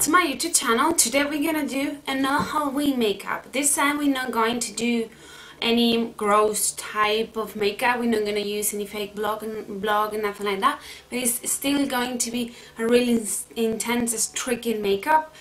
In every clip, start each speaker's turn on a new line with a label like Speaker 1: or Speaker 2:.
Speaker 1: to my YouTube channel. Today we're gonna do another Halloween makeup. This time we're not going to do any gross type of makeup. We're not gonna use any fake blog and blog and nothing like that. But it's still going to be a really intense, tricky makeup.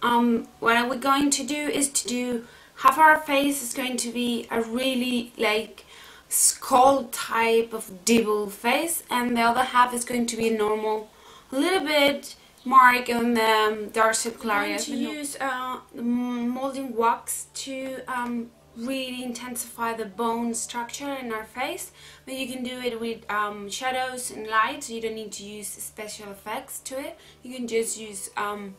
Speaker 1: Um, what we're going to do is to do half our face is going to be a really like skull type of devil face, and the other half is going to be a normal, a little bit mark on the um, dark circle area. to use uh, molding wax to um, really intensify the bone structure in our face? But you can do it with um, shadows and lights you don't need to use special effects to it. You can just use um,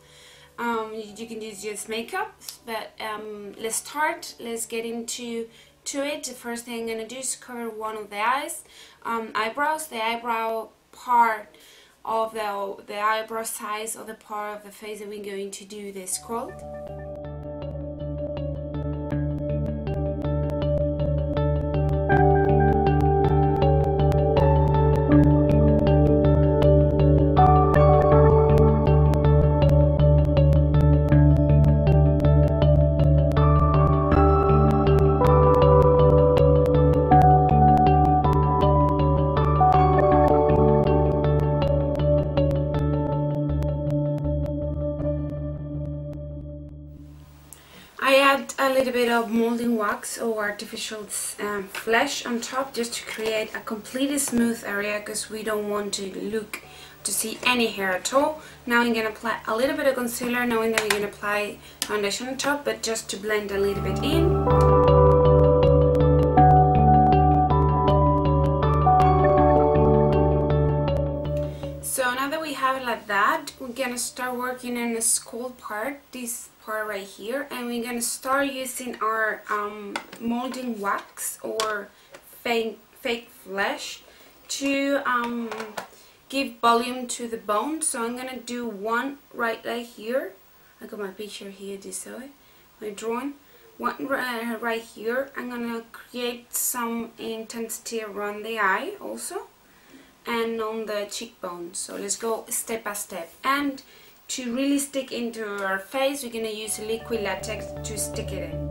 Speaker 1: um, you can use just makeup but um, let's start. Let's get into to it. The first thing I'm gonna do is cover one of the eyes um, eyebrows. The eyebrow part of the, the eyebrow size of the part of the face that we're going to do the scroll. I add a little bit of molding wax or artificial um, flesh on top just to create a completely smooth area because we don't want to look to see any hair at all. Now I'm going to apply a little bit of concealer knowing that we're going to apply foundation on top but just to blend a little bit in. Like that, we're gonna start working in the skull part, this part right here, and we're gonna start using our um, molding wax or fake, fake flesh to um, give volume to the bone. So I'm gonna do one right right here. I got my picture here this way, my drawing. One right here. I'm gonna create some intensity around the eye also and on the cheekbone. So let's go step by step. And to really stick into our face, we're to use liquid latex to stick it in.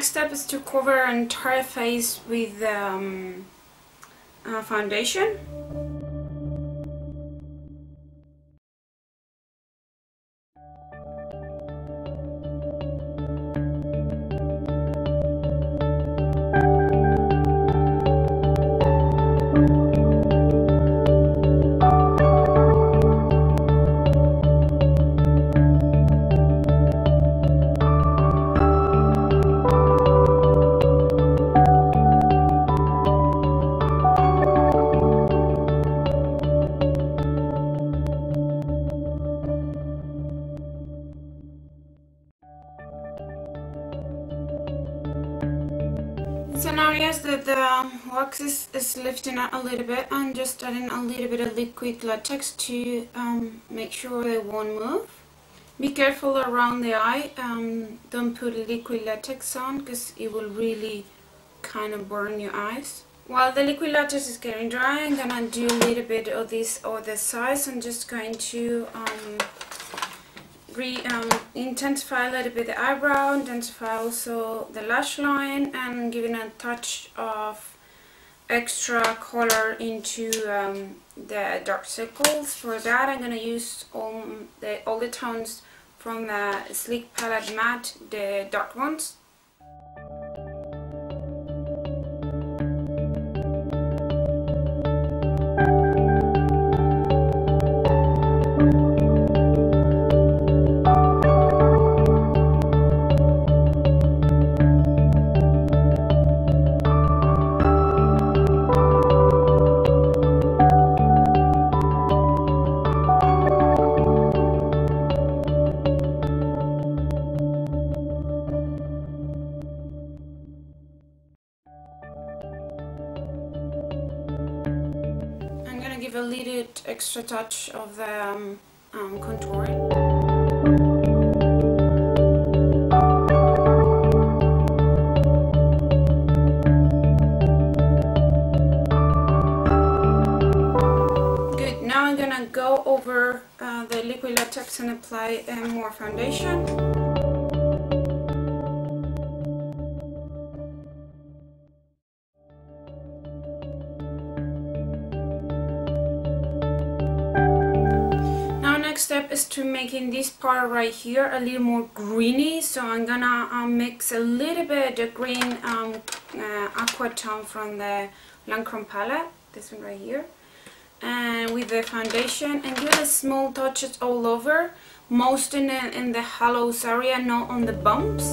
Speaker 1: Next step is to cover entire face with um, uh, foundation. Wax is, is lifting out a little bit and just adding a little bit of liquid latex to um, make sure they won't move. Be careful around the eye, um, don't put liquid latex on because it will really kind of burn your eyes. While the liquid latex is getting dry, I'm gonna do a little bit of this other size. I'm just going to um, re, um, intensify a little bit the eyebrow, intensify also the lash line, and giving a touch of extra color into um, the dark circles. For that, I'm gonna use all the all the tones from the Sleek Palette Matte, the dark ones. Give a little extra touch of the um, um, contouring. Good, now I'm gonna go over uh, the liquid latex and apply uh, more foundation. Is to making this part right here a little more greeny. So I'm gonna um, mix a little bit of green um, uh, aqua tone from the Lancome palette this one right here and with the foundation and give a small touches all over most in the, in the hollows area not on the bumps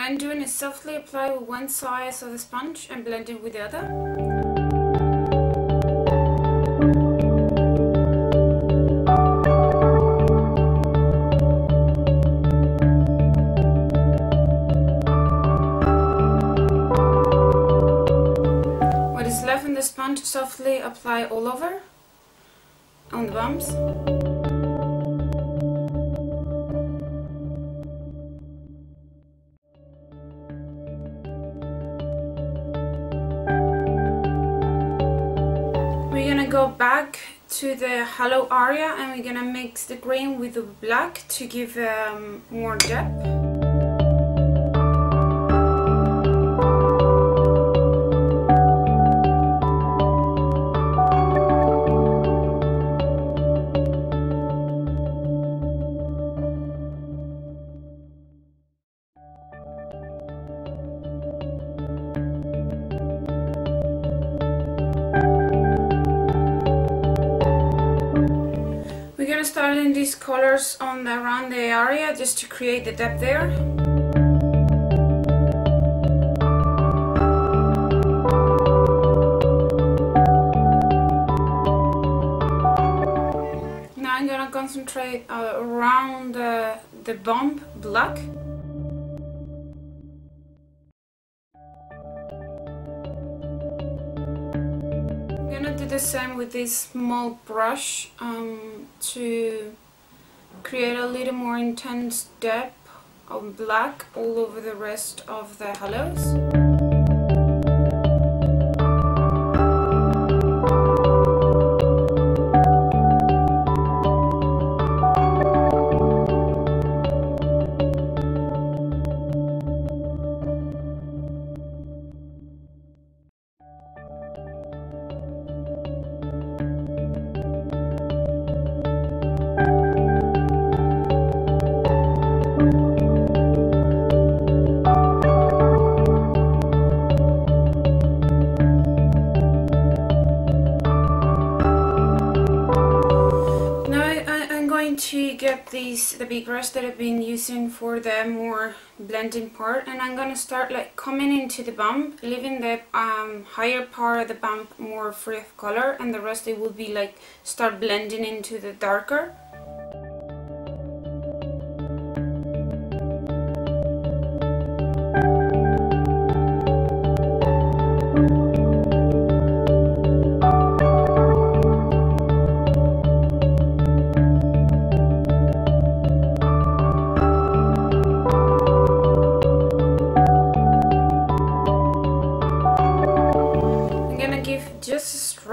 Speaker 1: I'm doing is softly apply one side of the sponge and blend it with the other. What is left in the sponge softly apply all over on the bumps. Go back to the hollow area and we're gonna mix the green with the black to give um, more depth. Starting these colors on the, around the area just to create the depth there. Now I'm gonna concentrate uh, around the, the bump black. Same with this small brush um, to create a little more intense depth of black all over the rest of the hollows. Get these the big brush that I've been using for the more blending part and I'm gonna start like coming into the bump leaving the um, higher part of the bump more free of color and the rest it will be like start blending into the darker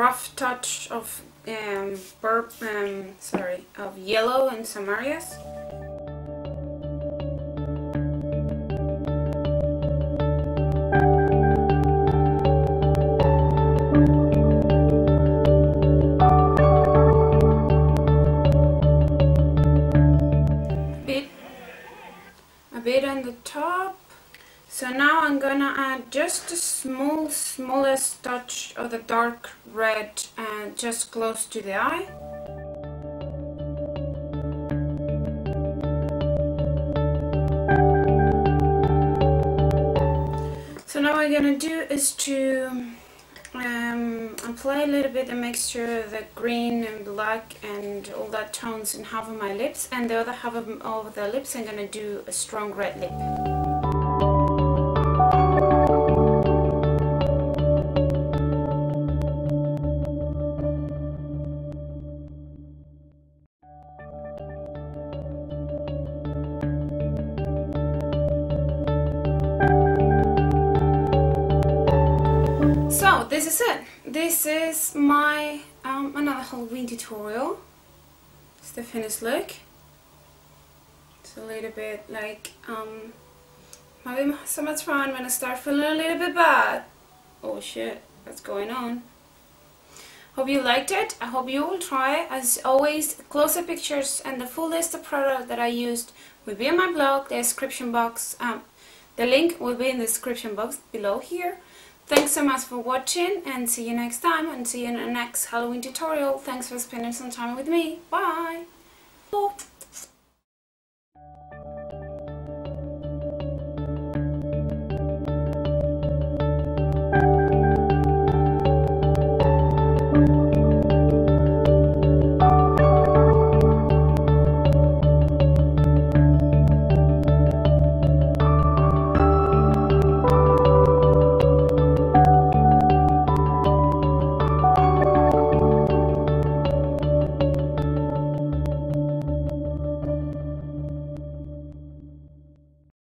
Speaker 1: rough touch of um, burp, um, sorry, of yellow in some areas. a bit on the top so now I'm gonna add just a small smallest touch of the dark red and uh, just close to the eye so now what I'm gonna do is to um, apply a little bit of mixture of the green and black and all that tones in half of my lips and the other half of, of the lips I'm gonna do a strong red lip. So this is it. This is my um, another Halloween tutorial. It's the finished look. It's a little bit like um, having so much fun when I start feeling a little bit bad. Oh shit, what's going on? Hope you liked it. I hope you will try. As always, closer pictures and the full list of products that I used will be in my blog, the description box. Um, the link will be in the description box below here. Thanks so much for watching and see you next time and see you in the next Halloween tutorial. Thanks for spending some time with me. Bye!